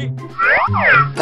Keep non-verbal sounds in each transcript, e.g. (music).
aqui.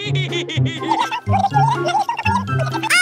Ah! (laughs)